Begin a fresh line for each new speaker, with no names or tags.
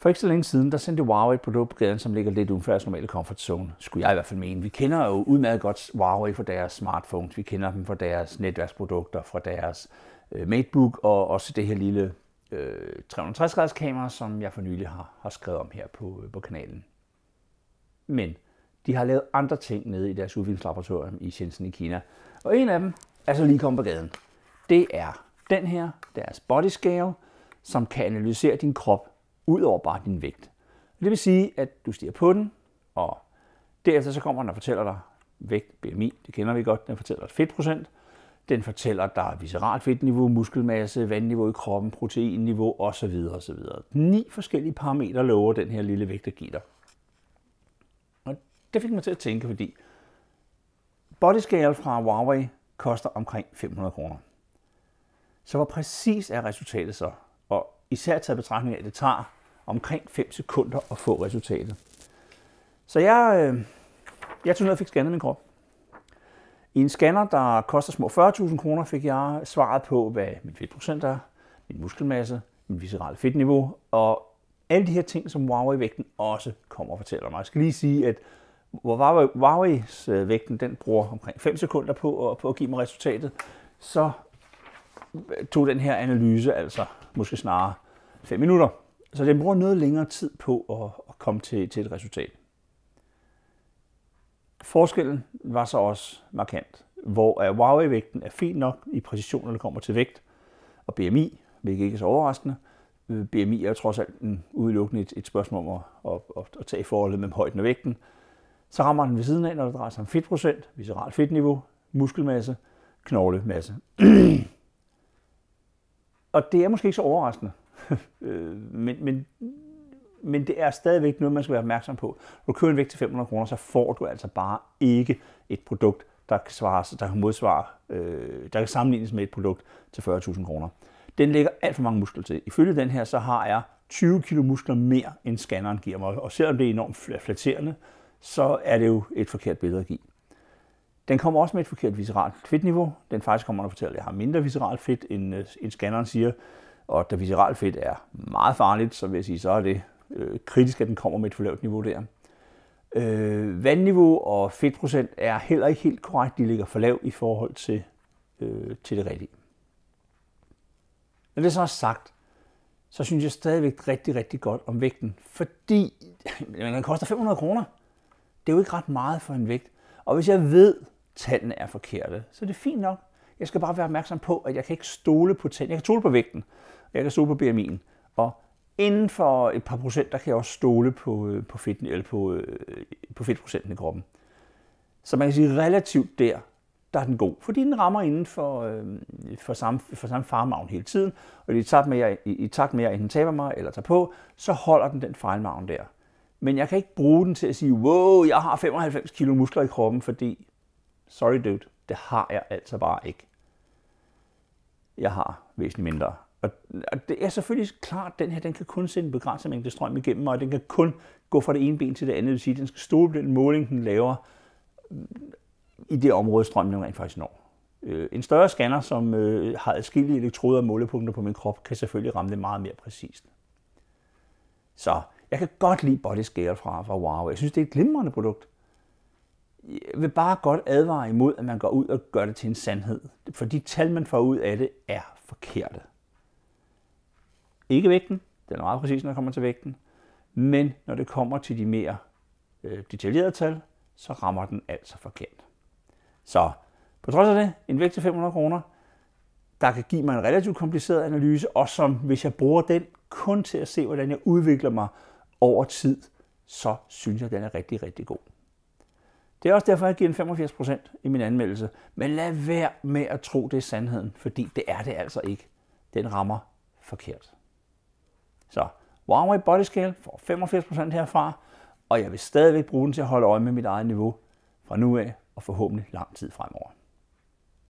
For ikke så længe siden, der sendte Huawei et produkt på gaden, som ligger lidt uden for deres normale comfort zone, skulle jeg i hvert fald mene. Vi kender jo udmærket godt Huawei for deres smartphones, vi kender dem for deres netværksprodukter, fra deres øh, MateBook og også det her lille øh, 360-graders kamera, som jeg for nylig har, har skrevet om her på, øh, på kanalen. Men de har lavet andre ting nede i deres udviklingslaboratorium i Shenzhen i Kina. Og en af dem er så lige kommet på gaden. Det er den her, deres body scale, som kan analysere din krop ud over bare din vægt. Det vil sige, at du stiger på den, og derefter så kommer den og fortæller dig vægt, BMI, det kender vi godt, den fortæller dig fedtprocent, den fortæller dig visceralt fedtniveau, muskelmasse, vandniveau i kroppen, proteinniveau osv. osv. Ni forskellige parametre lover den her lille vægt at give dig. Og det fik mig til at tænke, fordi Bodyscale fra Huawei koster omkring 500 kroner. Så hvor præcis er resultatet så? Og især taget betragtning af, at det tager omkring 5 sekunder at få resultatet. Så jeg, øh, jeg tog ned og fik scannet min krop. I en scanner, der koster små 40.000 kroner, fik jeg svaret på, hvad min fedtprocent er, min muskelmasse, min viscerale fedtniveau og alle de her ting, som Huawei-vægten også kommer og fortæller mig. Jeg skal lige sige, at hvor Huawei's øh, vægten den bruger omkring 5 sekunder på, på at give mig resultatet, så øh, tog den her analyse altså måske snarere 5 minutter. Så den bruger noget længere tid på at, at komme til, til et resultat. Forskellen var så også markant, hvor Huawei-vægten er fint nok i præcision, når det kommer til vægt og BMI, hvilket ikke er så overraskende. Øh, BMI er jo trods alt en udelukkende et, et spørgsmål om at, at, at, at tage forholdet mellem højden og vægten. Så rammer den ved siden af, når det drejer sig om fedtprocent, visceralt fedtniveau, muskelmasse, knoglemasse. og det er måske ikke så overraskende, Øh, men, men men det er stadigvæk noget, man skal være opmærksom på. Når du køber en vægt til 500 kroner, så får du altså bare ikke et produkt, der kan, svare, der kan modsvare, øh, der kan sammenlignes med et produkt til 40.000 kroner. Den lægger alt for mange muskler til. Ifølge den her, så har jeg 20 kilo muskler mere, end scanneren giver mig. Og selvom det er enormt flatterende, så er det jo et forkert billede at give. Den kommer også med et forkert visceralt fedtniveau. Den faktisk kommer at fortælle, at jeg har mindre visceralt fedt, end, øh, end scanneren siger. Og da visceralt fedt er meget farligt, så vil jeg sige, så er det øh, kritisk, at den kommer med et for lavt niveau der. Øh, vandniveau og fedtprocent er heller ikke helt korrekt. De ligger for lavt i forhold til, øh, til det rigtige. Når det så er sagt, så synes jeg stadigvæk rigtig, rigtig godt om vægten, fordi den koster 500 kroner. Det er jo ikke ret meget for en vægt. Og hvis jeg ved, at tallene er forkerte, så er det fint nok. Jeg skal bare være opmærksom på, at jeg kan ikke stole på tænd. Jeg kan stole på vægten, og jeg kan stole på BMI'en. Og inden for et par procent, der kan jeg også stole på, øh, på, fedt, eller på, øh, på fedtprocenten i kroppen. Så man kan sige, relativt der, der er den god, fordi den rammer inden for, øh, for, samme, for samme farmavn hele tiden, og i takt med, at jeg, i, i takt med, at jeg enten taber mig eller tager på, så holder den den fejlmavn der. Men jeg kan ikke bruge den til at sige, wow, jeg har 95 kilo muskler i kroppen, fordi, sorry dude, det har jeg altså bare ikke. Jeg har væsentligt mindre. Og, og det er selvfølgelig klart, at den her den kan kun sende en begrænset mængde strøm igennem, og den kan kun gå fra det ene ben til det andet. Det vil sige, at den skal stole på den måling, den laver i det område, strømmen rent faktisk når. Øh, en større scanner, som øh, har adskillige elektroder og målepunkter på min krop, kan selvfølgelig ramme det meget mere præcist. Så jeg kan godt lide Body Scale fra, fra Huawei. Jeg synes, det er et glimrende produkt. Jeg vil bare godt advare imod, at man går ud og gør det til en sandhed. For de tal, man får ud af det, er forkerte. Ikke vægten, den er meget præcis, når det kommer til vægten, men når det kommer til de mere øh, detaljerede tal, så rammer den altså forkert. Så på trods af det, en vægt til 500 kroner, der kan give mig en relativt kompliceret analyse, og som hvis jeg bruger den kun til at se, hvordan jeg udvikler mig over tid, så synes jeg, den er rigtig, rigtig god. Det er også derfor, jeg giver en 85% i min anmeldelse. Men lad være med at tro, det er sandheden, fordi det er det altså ikke. Den rammer forkert. Så Huawei Body Scale får 85% herfra, og jeg vil stadigvæk bruge den til at holde øje med mit eget niveau fra nu af og forhåbentlig lang tid fremover.